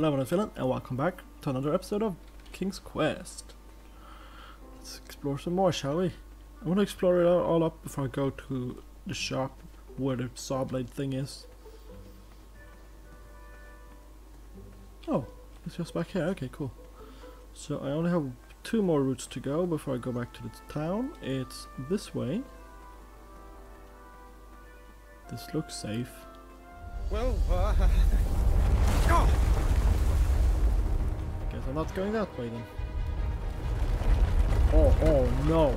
Hello, Finland, and welcome back to another episode of King's Quest. Let's explore some more, shall we? I want to explore it all up before I go to the shop where the saw blade thing is. Oh, it's just back here. Okay, cool. So I only have two more routes to go before I go back to the town. It's this way. This looks safe. Well, uh... I'm not going that way then. Oh, oh no.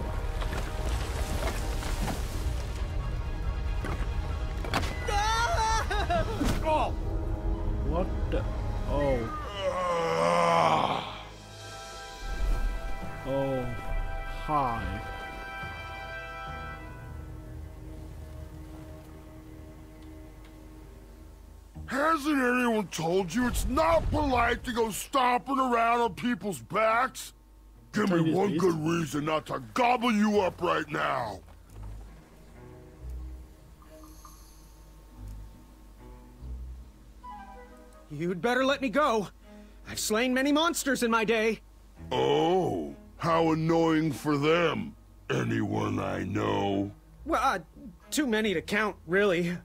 Told you it's not polite to go stomping around on people's backs? Give me one good reason not to gobble you up right now. You'd better let me go. I've slain many monsters in my day. Oh, how annoying for them. Anyone I know? Well, uh, too many to count, really.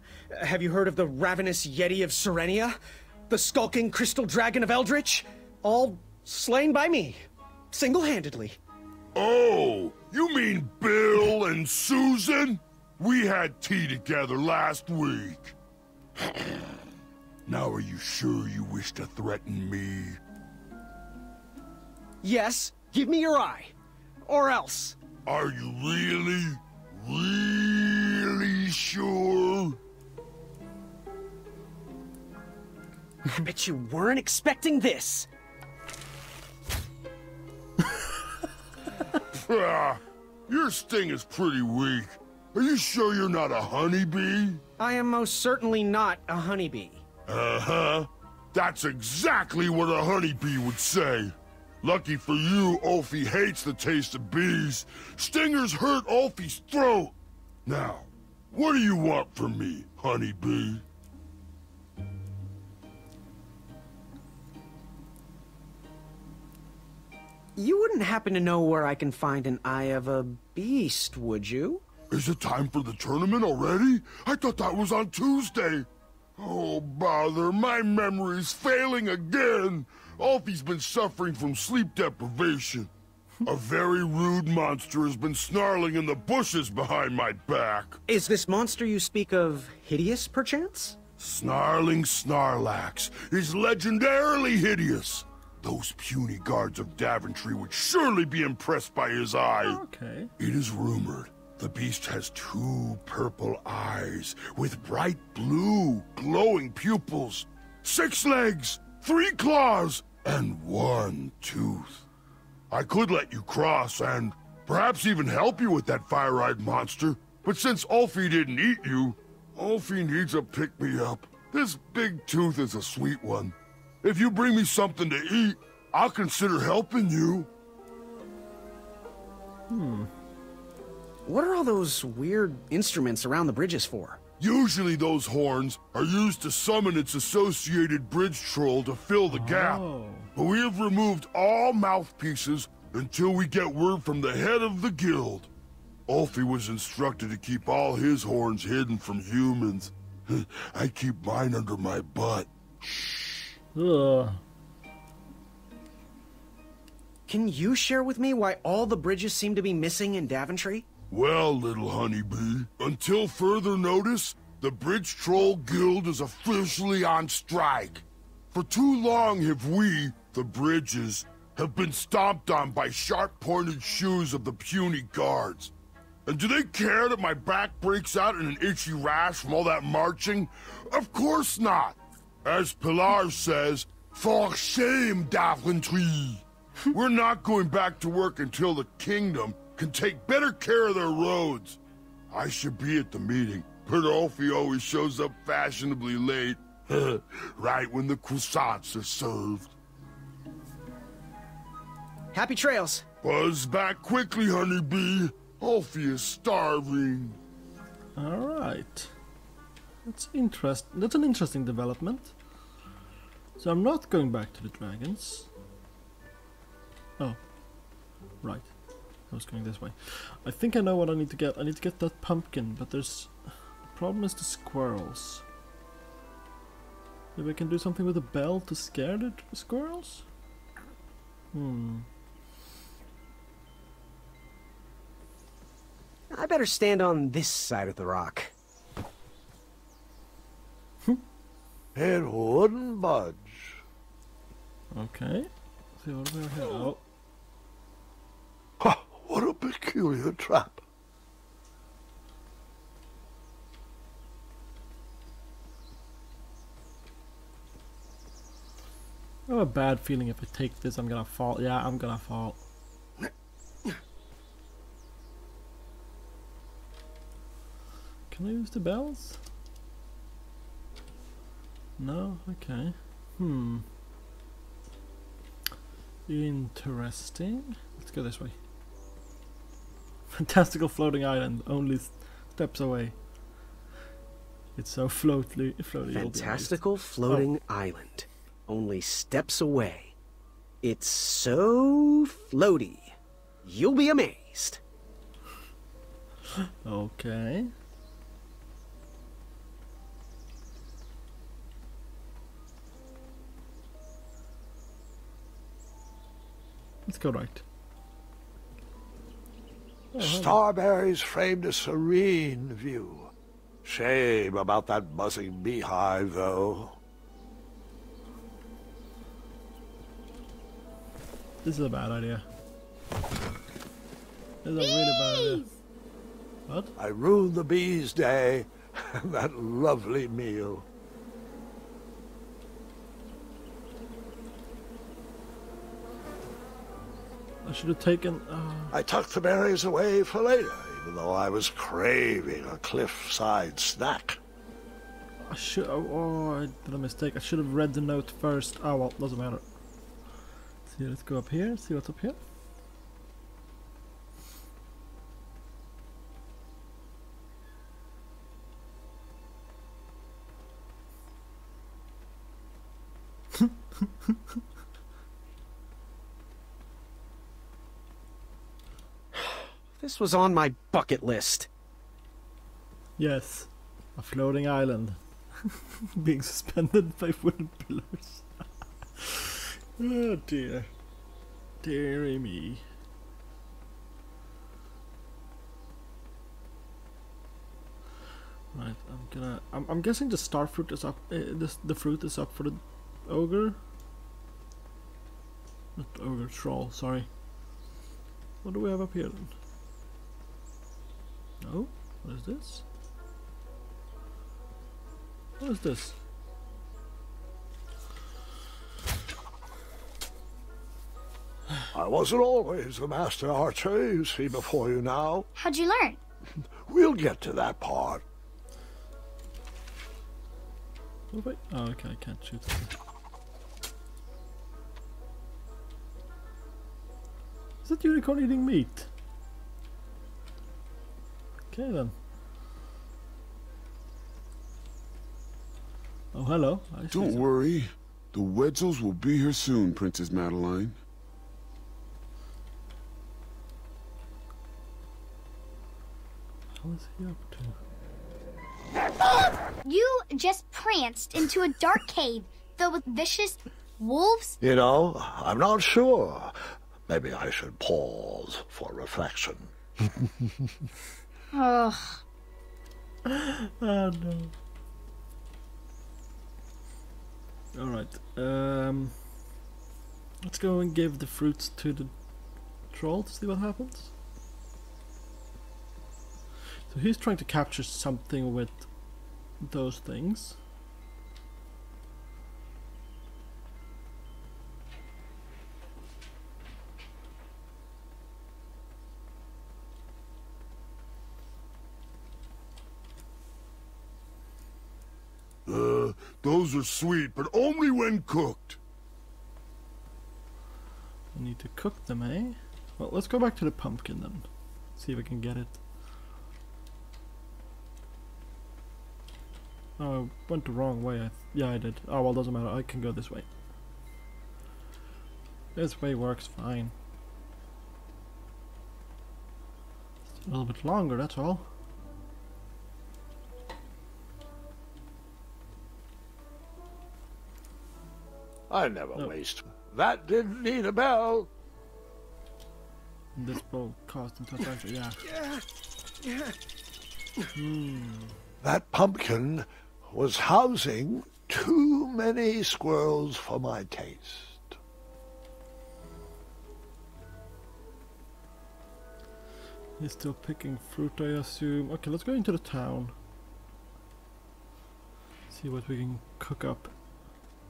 Have you heard of the ravenous Yeti of Serenia? The skulking crystal dragon of Eldritch? All slain by me. Single-handedly. Oh, you mean Bill and Susan? We had tea together last week. now are you sure you wish to threaten me? Yes, give me your eye. Or else. Are you really, really I bet you weren't expecting this. Your sting is pretty weak. Are you sure you're not a honeybee? I am most certainly not a honeybee. Uh-huh. That's exactly what a honeybee would say. Lucky for you, Ulfie hates the taste of bees. Stingers hurt Ulfie's throat. Now, what do you want from me, honeybee? You wouldn't happen to know where I can find an eye of a beast, would you? Is it time for the tournament already? I thought that was on Tuesday. Oh, bother, my memory's failing again. Ulfie's been suffering from sleep deprivation. A very rude monster has been snarling in the bushes behind my back. Is this monster you speak of hideous, perchance? Snarling Snarlax is legendarily hideous. Those puny guards of Daventry would surely be impressed by his eye. Okay. It is rumored the beast has two purple eyes with bright blue, glowing pupils, six legs, three claws, and one tooth. I could let you cross and perhaps even help you with that fire-eyed monster, but since Ulfie didn't eat you, Ulfie needs a pick-me-up. This big tooth is a sweet one. If you bring me something to eat, I'll consider helping you. Hmm. What are all those weird instruments around the bridges for? Usually those horns are used to summon its associated bridge troll to fill the gap. Oh. But we have removed all mouthpieces until we get word from the head of the guild. Ulfie was instructed to keep all his horns hidden from humans. I keep mine under my butt. Ugh. Can you share with me why all the bridges seem to be missing in Daventry? Well, little honeybee, until further notice, the Bridge Troll Guild is officially on strike. For too long have we, the bridges, have been stomped on by sharp-pointed shoes of the puny guards. And do they care that my back breaks out in an itchy rash from all that marching? Of course not. As Pilar says, for shame, Daventry. We're not going back to work until the kingdom can take better care of their roads. I should be at the meeting, but Ulfie always shows up fashionably late. right when the croissants are served. Happy trails. Buzz back quickly, honeybee. Ulfie is starving. All right. That's interest. That's an interesting development. So I'm not going back to the dragons. Oh. Right. I was going this way. I think I know what I need to get. I need to get that pumpkin, but there's... The problem is the squirrels. Maybe I can do something with a bell to scare the squirrels? Hmm. I better stand on this side of the rock. It wouldn't budge. Okay. Let's see what have here? Oh. Ha, what a peculiar trap. I have a bad feeling if I take this I'm gonna fall. Yeah, I'm gonna fall. Can I use the bells? No? Okay. Hmm. Interesting. Let's go this way. Fantastical floating island, only steps away. It's so floatly, floaty. you'll be amazed. Fantastical oh. floating island. Only steps away. It's so floaty. You'll be amazed. Okay. Let's go right. Oh. Starberries framed a serene view. Shame about that buzzing beehive, though. This is a bad idea. This is a really bad idea. What? I ruined the bees' day and that lovely meal. Should have taken. Uh, I tucked the berries away for later, even though I was craving a cliffside snack. I should. Oh, oh, I did a mistake. I should have read the note first. Oh well, doesn't matter. See, let's go up here. See what's up here. This was on my bucket list. Yes, a floating island, being suspended by wooden pillars. oh dear, dearie me. Right, I'm gonna. I'm, I'm guessing the star fruit is up. Uh, this the fruit is up for the ogre. Not ogre, troll. Sorry. What do we have up here then? No. What is this? What is this? I wasn't always the master archer you see before you now. How'd you learn? We'll get to that part. Oh wait. Oh, okay. I can't shoot. it. Is that unicorn eating meat? Okay then. Oh hello. I Don't some- worry. The Wetzels will be here soon, Princess Madeline. What is he up to? You just pranced into a dark cave filled with vicious wolves? You know, I'm not sure. Maybe I should pause for reflection. Ugh. Oh no. Alright, um let's go and give the fruits to the troll to see what happens. So he's trying to capture something with those things. Uh, those are sweet, but only when cooked. I need to cook them, eh? Well, let's go back to the pumpkin then. See if I can get it. Oh, I went the wrong way. I yeah, I did. Oh well, doesn't matter. I can go this way. This way works fine. It's a little bit longer, that's all. I never No. waste. That didn't need a bell. This will cost them touch entry, yeah. Hmm. That pumpkin was housing too many squirrels for my taste. He's still picking fruit, I assume. Okay, let's go into the town. See what we can cook up.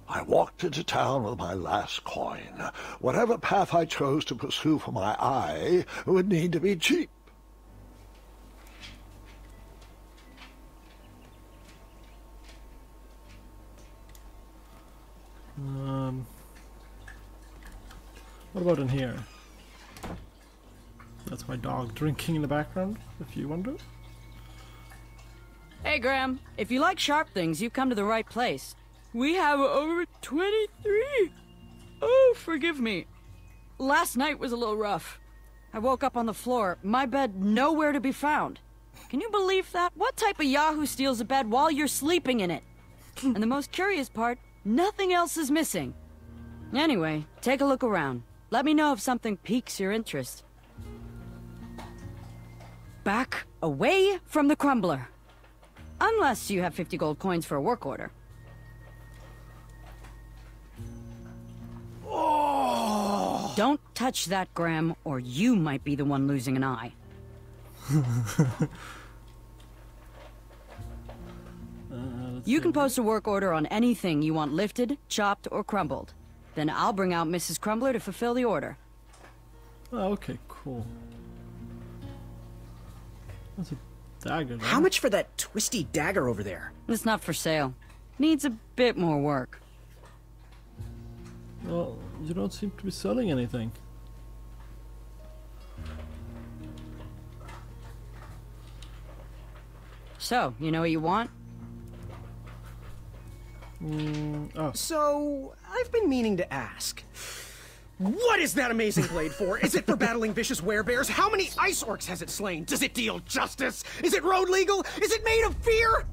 I walked into town with my last coin. Whatever path I chose to pursue for my eye would need to be cheap. Um, what about in here? That's my dog drinking in the background, if you wonder. Hey, Graham. If you like sharp things, you've come to the right place. We have over 23. Oh, forgive me. Last night was a little rough. I woke up on the floor, my bed nowhere to be found. Can you believe that? What type of Yahoo steals a bed while you're sleeping in it? and the most curious part, nothing else is missing. Anyway, take a look around. Let me know if something piques your interest. Back away from the crumbler. Unless you have 50 gold coins for a work order. Don't touch that, Graham, or you might be the one losing an eye. You can post a work order on anything you want lifted, chopped, or crumbled. Then I'll bring out Mrs. Crumbler to fulfill the order. Oh, okay, cool. That's a dagger. How much for that twisty dagger over there? It's not for sale. Needs a bit more work. Well, you don't seem to be selling anything. So, you know what you want? Mm, oh, So, I've been meaning to ask. What is that amazing blade for? Is it for battling vicious werebears? How many ice orcs has it slain? Does it deal justice? Is it road legal? Is it made of fear?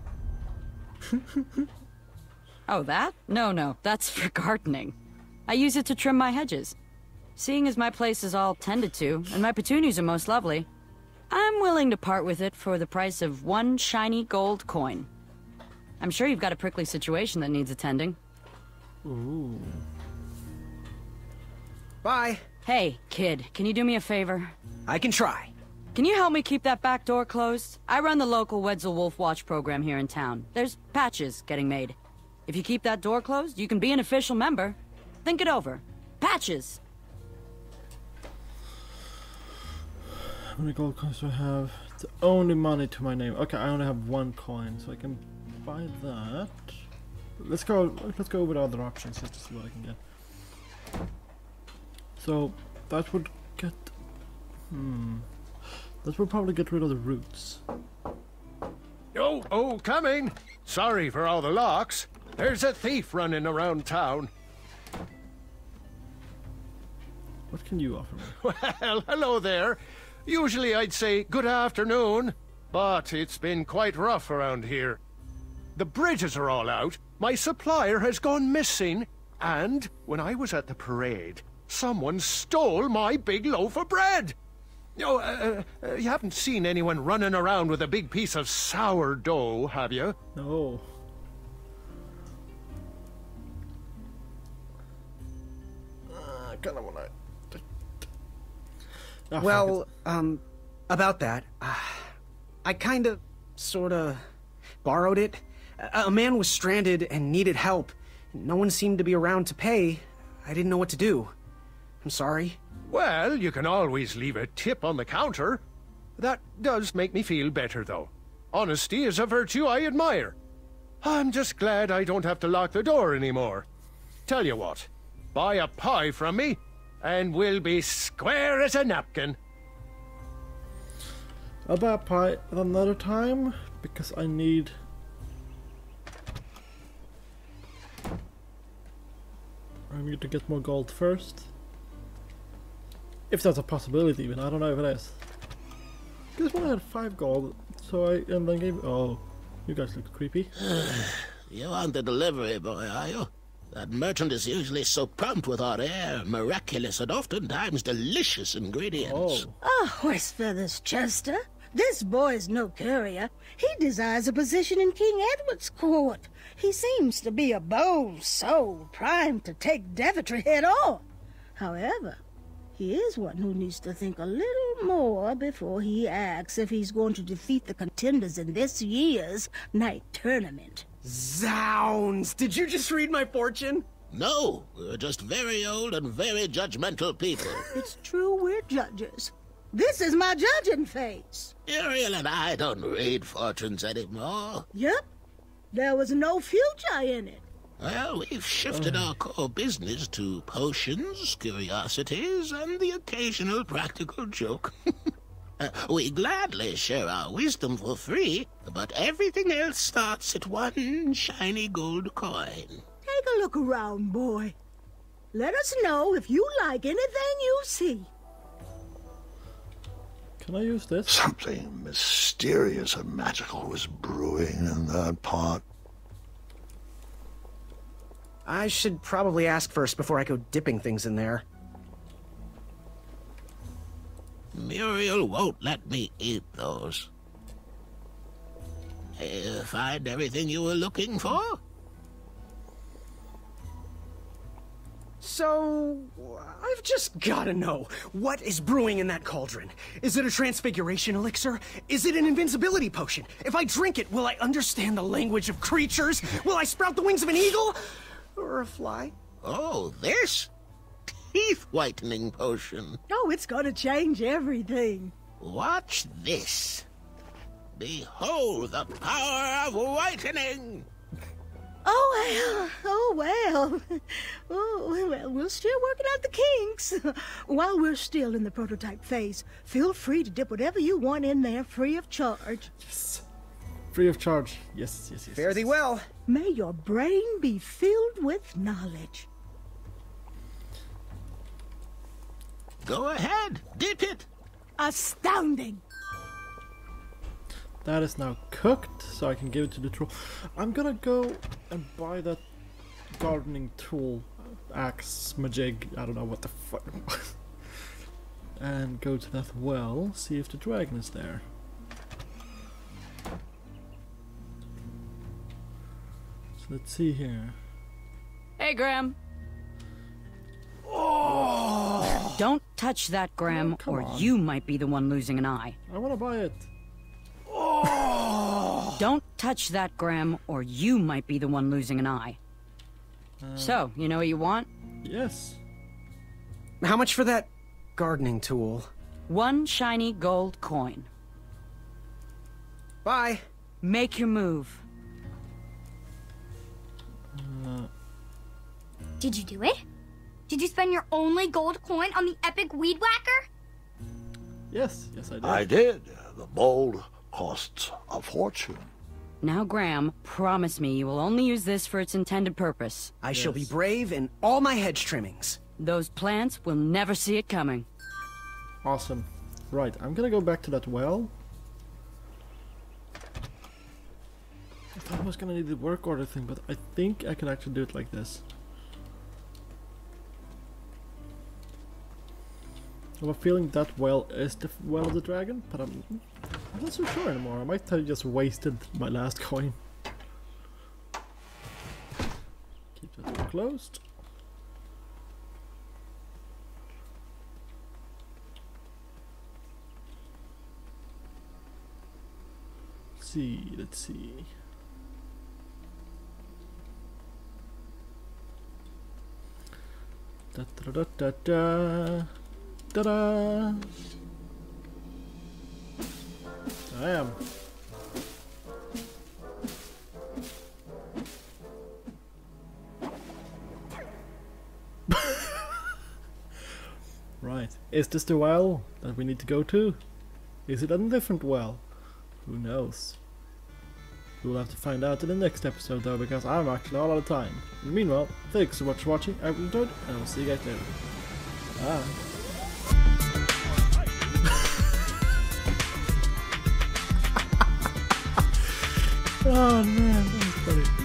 Oh, that? No, no, that's for gardening. I use it to trim my hedges. Seeing as my place is all tended to, and my petunias are most lovely, I'm willing to part with it for the price of one shiny gold coin. I'm sure you've got a prickly situation that needs attending. ooh. Bye. Hey, kid, can you do me a favor? I can try. Can you help me keep that back door closed? I run the local Wetzel Wolf Watch program here in town. There's patches getting made. If you keep that door closed, you can be an official member. Think it over. Patches! How many gold coins do I have? It's only money to my name. Okay, I only have one coin, so I can buy that. Let's go. Let's go with other options just to see what I can get. So that would get. Hmm. That would probably get rid of the roots. Oh, oh, coming! Sorry for all the locks. There's a thief running around town. What can you offer me? Well, hello there. Usually I'd say good afternoon, but it's been quite rough around here. The bridges are all out, my supplier has gone missing, and when I was at the parade, someone stole my big loaf of bread. Oh, uh, uh, you haven't seen anyone running around with a big piece of sourdough, have you? No. I kind of want to. Well, um, about that, uh, I kinda, sorta, borrowed it. A, a man was stranded and needed help. No one seemed to be around to pay. I didn't know what to do. I'm sorry. Well, you can always leave a tip on the counter. That does make me feel better, though. Honesty is a virtue I admire. I'm just glad I don't have to lock the door anymore. Tell you what, buy a pie from me, and we'll be square as a napkin. About pie another time, because I need... I need to get more gold first. If that's a possibility even, I don't know if it is. Because when I had 5 gold, so I and then gave... Oh, you guys look creepy. you aren't the delivery boy, are you? That merchant is usually so prompt with our rare, miraculous, and oftentimes delicious ingredients. Oh, Ah, horse feathers, Chester. This boy's no courier. He desires a position in King Edward's court. He seems to be a bold soul, primed to take Daventry head on. However, he is one who needs to think a little more before he acts if he's going to defeat the contenders in this year's knight tournament. Zounds! Did you just read my fortune? No, we're just very old and very judgmental people. It's true we're judges. This is my judging face. Uriel and I don't read fortunes anymore. Yep. There was no future in it. Well, we've shifted our core business to potions, curiosities, and the occasional practical joke. Uh, we gladly share our wisdom for free, but everything else starts at one shiny gold coin. Take a look around, boy. Let us know if you like anything you see. can I use this? Something mysterious and magical was brewing in that pot. I should probably ask first before I go dipping things in there. Muriel won't let me eat those. Uh, find everything you were looking for? So, I've just gotta know what is brewing in that cauldron. Is it a transfiguration elixir? Is it an invincibility potion? If I drink it, will I understand the language of creatures? Will I sprout the wings of an eagle? Or a fly? Oh, this? Teeth whitening potion. Oh, it's gonna change everything. Watch this. Behold the power of whitening! Oh, well. Oh, well. Oh, well, we're still working out the kinks. While we're still in the prototype phase, feel free to dip whatever you want in there free of charge. Yes. Free of charge. Yes, yes, yes. Fare yes, thee yes. well. May your brain be filled with knowledge. Go ahead, dip it. Astounding! That is now cooked, so I can give it to the troll. I'm gonna go and buy that gardening tool, axe, majig, I don't know what the fuck. and go to that well, see if the dragon is there. So let's see here. Hey, Graham. Don't touch that, Graham, Oh, or on. you might be the one losing an eye. I wanna buy it. Don't touch that, Graham, or you might be the one losing an eye. Uh. So, you know what you want? Yes. How much for that gardening tool? One shiny gold coin. Bye. Make your move. Did you do it? Did you spend your only gold coin on the epic weed whacker? Yes, yes I did. I did. The bold costs a fortune. Now, Graham, promise me you will only use this for its intended purpose. I shall be brave in all my hedge trimmings. Those plants will never see it coming. Awesome. Right, I'm gonna go back to that well. I thought I was gonna need the work order thing, but I think I can actually do it like this. I have a feeling that well is the well of the dragon, but I'm, I'm not so sure anymore. I might have just wasted my last coin. Keep that closed. Let's see, let's see. Da da da da da da da. I am. right. Is this the well that we need to go to? Is it a different well? Who knows? We'll have to find out in the next episode though, because I'm actually all out of time. Meanwhile, thanks so much for watching, I hope you enjoyed, and I'll see you guys later. Bye. Oh man, that was funny.